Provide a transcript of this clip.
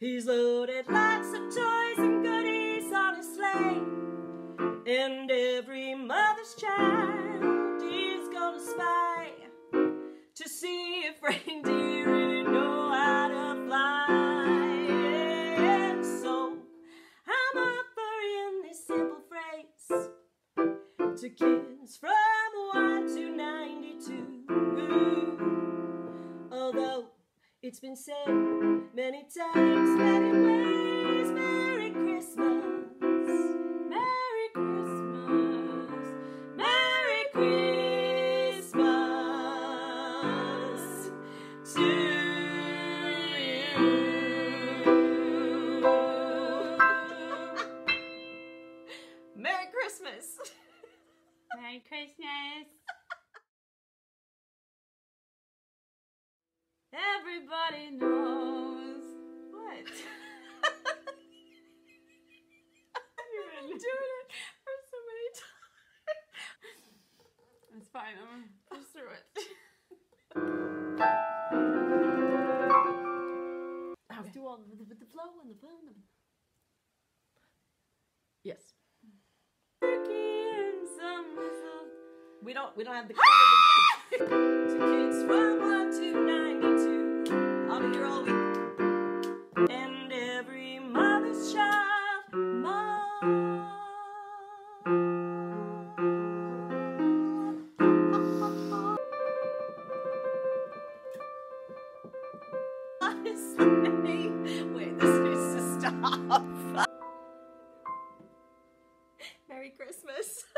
He's loaded lots of toys and goodies on his sleigh. And every mother's child is gonna spy to see if reindeer really know how to fly. And so I'm offering this simple phrase to kids from 1 it's been said many times, many ways, Merry Christmas. Merry Christmas. Merry Christmas to you. Merry Christmas. Merry Christmas. Everybody knows what. You've been doing it for so many times. It's fine. I'm gonna push through it. Let's do all the, the, the flow and the flow and the. Yes. Turkey and some mistletoe. We don't. We don't have the cover to give. to kids from Wait, this needs to stop. Merry Christmas.